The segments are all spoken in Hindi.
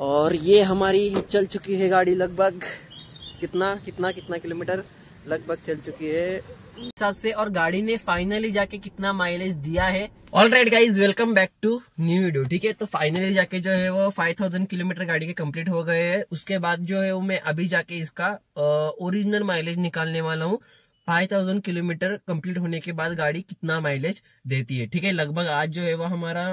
और ये हमारी चल चुकी है गाड़ी लगभग कितना कितना कितना किलोमीटर लगभग चल चुकी है। हिसाब से और गाड़ी ने फाइनली जाके कितना माइलेज दिया है। All right guys welcome back to new video ठीक है? तो फाइनली जाके जो है वो 5000 किलोमीटर गाड़ी के कंप्लीट हो गए हैं। उसके बाद जो है वो मैं अभी जाके इसका ओरिजिनल माइलेज निकालने वाला हूँ। फाइव थाउज़ेंड किलोमीटर कंप्लीट होने के बाद गाड़ी कितना माइलेज देती है? ठीक है, लगभग आज जो है वो हमारा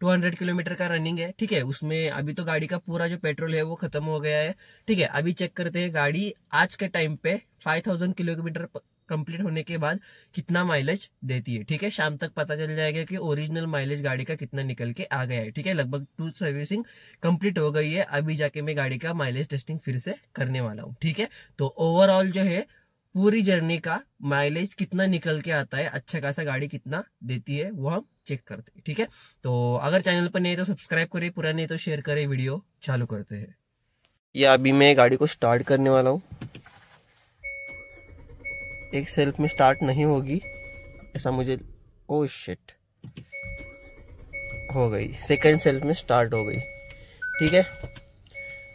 टू हंड्रेड किलोमीटर का रनिंग है, ठीक है? उसमें अभी तो गाड़ी का पूरा जो पेट्रोल है वो खत्म हो गया है, ठीक है? अभी चेक करते हैं गाड़ी आज के टाइम पे फाइव थाउज़ेंड किलोमीटर कंप्लीट होने के बाद कितना माइलेज देती है, ठीक है? शाम तक पता चल जाएगा कि ओरिजिनल माइलेज गाड़ी का कितना निकल के आ गया है, ठीक है? लगभग टू सर्विसिंग कंप्लीट हो गई है, अभी जाके मैं गाड़ी का माइलेज टेस्टिंग फिर से करने वाला हूँ, ठीक है? तो ओवरऑल जो है पूरी जर्नी का माइलेज कितना निकल के आता है अच्छा खासा गाड़ी कितना देती है, वो हम चेक करते हैं, ठीक है? तो अगर चैनल पर नहीं तो सब्सक्राइब करें, पूरा नहीं तो शेयर करें वीडियो चालू करते हैं। ये अभी मैं गाड़ी को स्टार्ट करने वाला हूँ। एक सेल्फ में स्टार्ट नहीं होगी, ऐसा मुझे ओ शिट हो गई। सेकंड सेल्फ में स्टार्ट हो गई, ठीक है?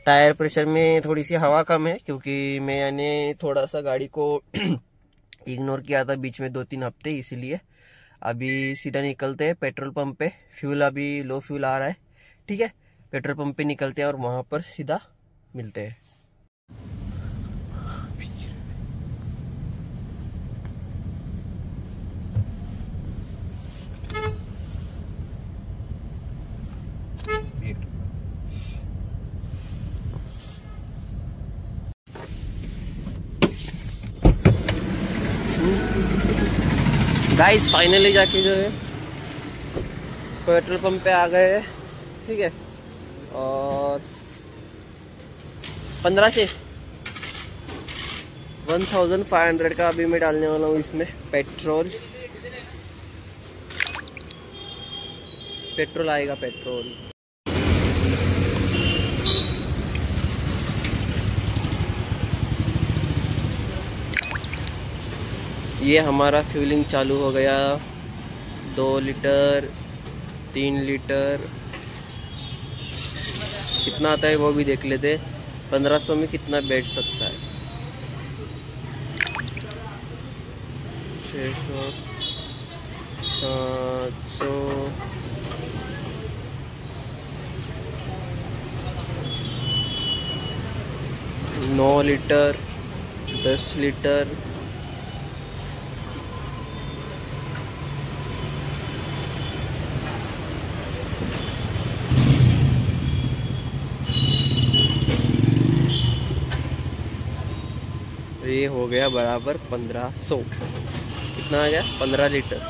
टायर प्रेशर में थोड़ी सी हवा कम है, क्योंकि मैंने थोड़ा सा गाड़ी को इग्नोर किया था बीच में दो तीन हफ़्ते, इसीलिए। अभी सीधा निकलते हैं पेट्रोल पंप पे, फ्यूल अभी लो फ्यूल आ रहा है, ठीक है? पेट्रोल पंप पे निकलते हैं और वहाँ पर सीधा मिलते हैं। गाइस फाइनली जाके जो है पेट्रोल पंप पे आ गए हैं, ठीक है? और पंद्रह से वन थाउज़ेंड फाइव हंड्रेड का अभी मैं डालने वाला हूँ इसमें पेट्रोल पेट्रोल आएगा पेट्रोल ये हमारा फ्यूलिंग चालू हो गया। दो लीटर, तीन लीटर। कितना आता है वो भी देख लेते। पंद्रह सौ में कितना बैठ सकता है। छः सौ, सात सौ। नौ लीटर, दस लीटर। ये हो गया बराबर पंद्रह सौ। कितना आ गया? पंद्रह लीटर।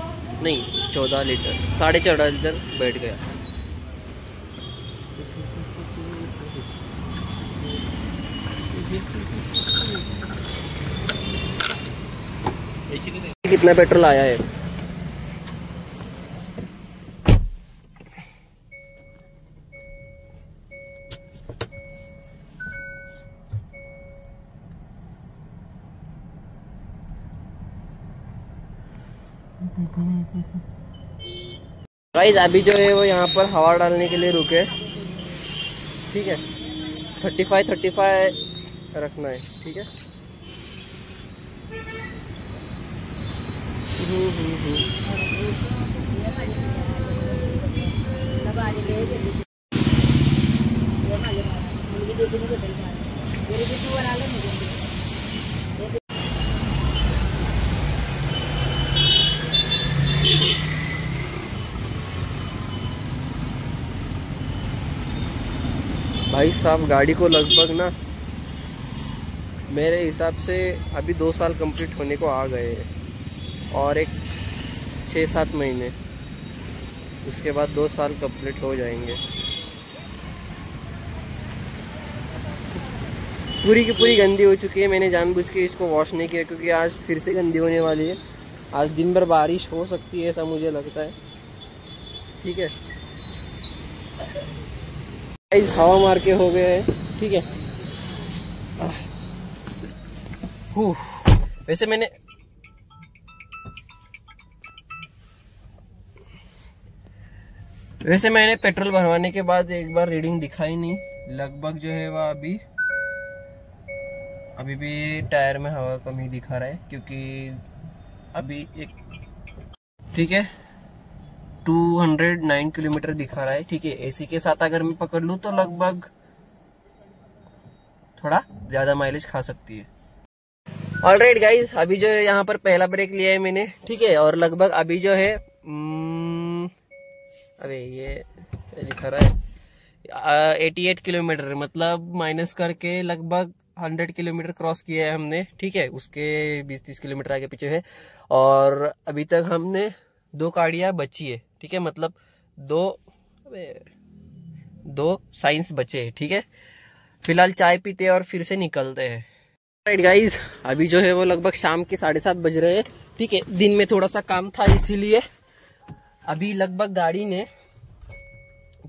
नहीं, चौदह लीटर। साढ़े चौदह लीटर बैठ गया। कितना पेट्रोल आया है? गाइस अभी जो है वो यहाँ पर हवा डालने के लिए रुके। ठीक है? थर्टी फाइव थर्टी फाइव रखना है ठीक है? हम्म, हम्म, हम्म। भाई साहब, गाड़ी को लगभग ना मेरे हिसाब से अभी दो साल कंप्लीट होने को आ गए हैं और एक छः सात महीने। उसके बाद दो साल कंप्लीट हो जाएँगे। पूरी की पूरी गंदी हो चुकी है, मैंने जानबूझ के इसको वॉश नहीं किया क्योंकि आज फिर से गंदी होने वाली है। आज दिन भर बारिश हो सकती है, ऐसा मुझे लगता है। ठीक है। इस हवा मार के हो गए ठीक है? वैसे मैंने वैसे मैंने पेट्रोल भरवाने के बाद एक बार रीडिंग दिखाई नहीं। लगभग जो है वह अभी अभी भी टायर में हवा कम ही दिखा रहा है, क्योंकि अभी एक ठीक है? 209 किलोमीटर दिखा रहा है ठीक है? एसी के साथ अगर मैं पकड़ लूँ तो लगभग थोड़ा ज़्यादा माइलेज खा सकती है। ऑल राइट गाइज़ अभी जो है यहाँ पर पहला ब्रेक लिया है मैंने ठीक है? और लगभग अभी जो है हम्म, अरे ये दिखा रहा है? एटी एट किलोमीटर मतलब माइनस करके लगभग हंड्रेड किलोमीटर क्रॉस किया है हमने ठीक है? उसके बीस तीस किलोमीटर आगे पीछे है। और अभी तक हमने दो गाड़ियाँ बची है। ठीक है मतलब दो दो साइंस बचे ठीक है? फ़िलहाल चाय पीते हैं और फिर से निकलते हैं। राइट गाइज़ अभी जो है वो लगभग शाम के साढ़े सात बज रहे हैं, ठीक है? दिन में थोड़ा सा काम था इसीलिए अभी लगभग गाड़ी ने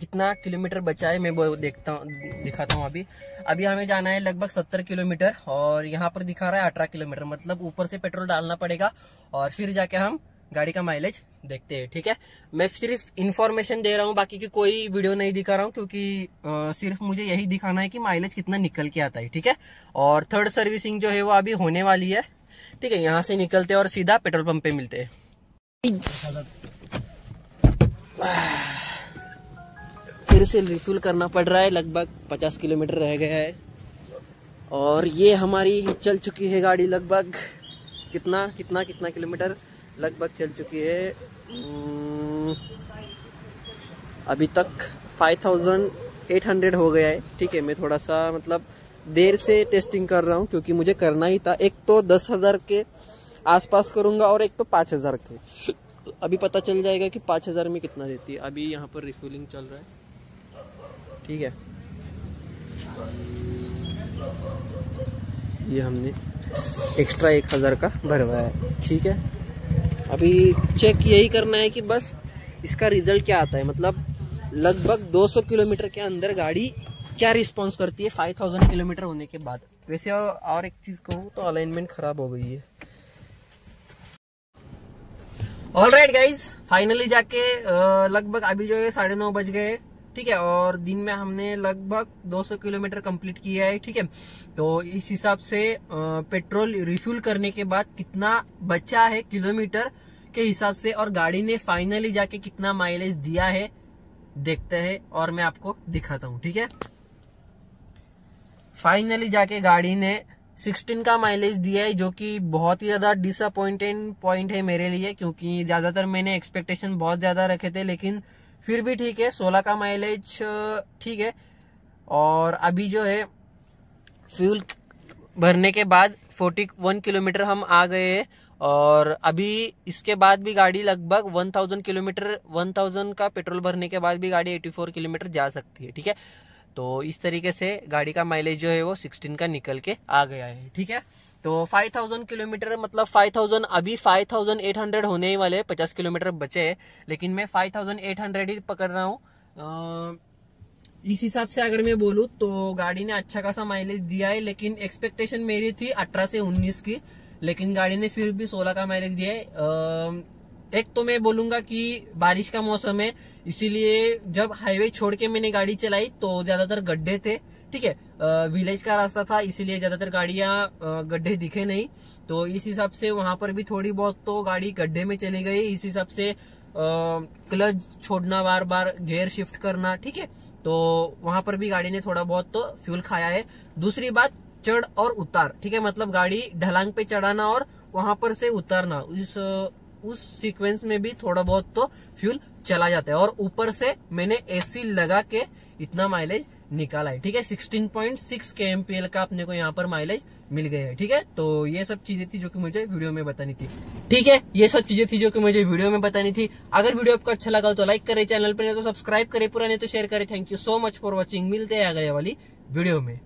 कितना किलोमीटर बचा है मैं वो देखता हूँ, दिखाता हूँ अभी। अभी हमें जाना है लगभग सत्तर किलोमीटर और यहाँ पर दिखा रहा है अठारह किलोमीटर मतलब ऊपर से पेट्रोल डालना पड़ेगा और फिर जाके हम गाड़ी का माइलेज देखते हैं ठीक है? मैं सिर्फ़ इन्फॉर्मेशन दे रहा हूँ बाकी की कोई वीडियो नहीं दिखा रहा हूँ क्योंकि आ, सिर्फ़ मुझे यही दिखाना है कि माइलेज कितना निकल के आता है ठीक है? और थर्ड सर्विसिंग जो है वो अभी होने वाली है ठीक है? यहाँ से निकलते और सीधा पेट्रोल पंप पे मिलते हैं। फिर से रिफ्यूल करना पड़ रहा है लगभग पचास किलोमीटर रह गया है। और ये हमारी चल चुकी है गाड़ी लगभग कितना कितना कितना किलोमीटर? लगभग चल चुकी है। हम्म, अभी तक 5800 हो गया है। ठीक है मैं थोड़ा सा मतलब देर से टेस्टिंग कर रहा हूँ क्योंकि मुझे करना ही था। एक तो दस हज़ार के आसपास करूँगा और एक तो पाँच हज़ार के। अभी पता चल जाएगा कि पाँच हज़ार में कितना देती है। अभी यहाँ पर रिफ्यूलिंग चल रहा है। ठीक है। ये हमने एक्स्ट्रा एक हज़ार का भरवाया है। ठीक है। अभी चेक यही करना है कि बस इसका रिज़ल्ट क्या आता है? मतलब लगभग 200 किलोमीटर के अंदर गाड़ी क्या रिस्पॉन्स करती है? 5000 किलोमीटर होने के बाद। वैसे और एक चीज़ कहूँ तो अलाइनमेंट खराब हो गई है। ऑल राइट गाइज़ फाइनली जाके लगभग अभी जो है साढ़े नौ बज गए। ठीक है, और दिन में हमने लगभग 200 किलोमीटर कंप्लीट किया है, ठीक है। तो इस हिसाब से पेट्रोल रिफ्यूल करने के बाद कितना बचा है किलोमीटर के हिसाब से, और गाड़ी ने फाइनली जाके कितना माइलेज दिया है, देखते हैं, और मैं आपको दिखाता हूँ, ठीक है। फाइनली जाके गाड़ी ने 16 का माइलेज दिया है, जो कि बहुत ही ज़्यादा डिसअपॉइंटेड पॉइंट है मेरे लिए, क्योंकि ज़्यादातर मैंने एक्सपेक्टेशन बहुत ज़्यादा रखे थे, लेकिन फिर भी ठीक है, सोलह का माइलेज ठीक है। और अभी जो है फ्यूल भरने के बाद फोर्टी वन किलोमीटर हम आ गए हैं। और अभी इसके बाद भी गाड़ी लगभग one thousand kilometre one thousand का पेट्रोल भरने के बाद भी गाड़ी एटी फोर किलोमीटर जा सकती है, ठीक है। तो इस तरीके से गाड़ी का माइलेज जो है वो सिक्सटीन का निकल के आ गया है, ठीक है। तो 5000 किलोमीटर मतलब 5000 अभी 5800 होने ही वाले पचास किलोमीटर बचे हैं, लेकिन मैं 5800 ही पकड़ रहा हूँ। इस हिसाब से अगर मैं बोलूँ तो गाड़ी ने अच्छा खासा माइलेज दिया है, लेकिन एक्सपेक्टेशन मेरी थी 18 से 19 की, लेकिन गाड़ी ने फिर भी 16 का माइलेज दिया है। एक तो मैं बोलूँगा कि बारिश का मौसम है, इसीलिए जब हाईवे छोड़ के मैंने गाड़ी चलाई तो ज़्यादातर गड्ढे थे ठीक है विलेज का रास्ता था, इसीलिए ज़्यादातर गाड़ियाँ गड्ढे दिखे नहीं। तो इस हिसाब से वहाँ पर भी थोड़ी बहुत तो गाड़ी गड्ढे में चली गई। इस हिसाब से क्लच छोड़ना बार बार, गेयर शिफ्ट करना, ठीक है। तो वहाँ पर भी गाड़ी ने थोड़ा बहुत तो फ्यूल खाया है। दूसरी बात, चढ़ और उतार, ठीक है। मतलब गाड़ी ढलांग पे चढ़ाना और वहाँ पर से उतारना, इस, उस सीक्वेंस में भी थोड़ा बहुत तो फ्यूल चला जाता है। और ऊपर से मैंने एसी लगा के इतना माइलेज निकाला है, ठीक है? 16.6 के का अपने को यहाँ पर माइलेज मिल गया है, ठीक है? तो ये सब चीज़ें थी जो कि मुझे वीडियो में बतानी थी। ठीक है? ये सब चीज़ें थी जो कि मुझे वीडियो में बतानी थी। अगर वीडियो आपको अच्छा लगा तो लाइक करे चैनल पर तो सब्सक्राइब करे, पुराने तो शेयर करे। Thank you so much for watching मिलते हैं अगले वाली वीडियो में।